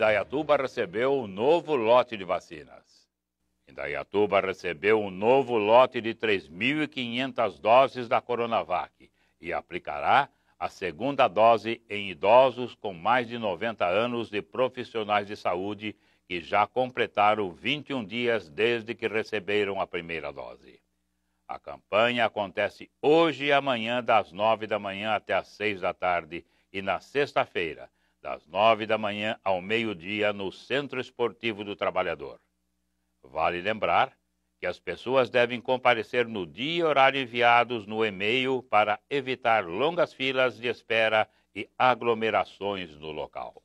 Indaiatuba recebeu um novo lote de vacinas. Indaiatuba recebeu um novo lote de 3.500 doses da Coronavac e aplicará a segunda dose em idosos com mais de 90 anos de profissionais de saúde que já completaram 21 dias desde que receberam a primeira dose. A campanha acontece hoje e amanhã, das 9 da manhã até as 6 da tarde, e na sexta-feira, das 9 da manhã ao meio-dia, no Centro Esportivo do Trabalhador. Vale lembrar que as pessoas devem comparecer no dia e horário enviados no e-mail para evitar longas filas de espera e aglomerações no local.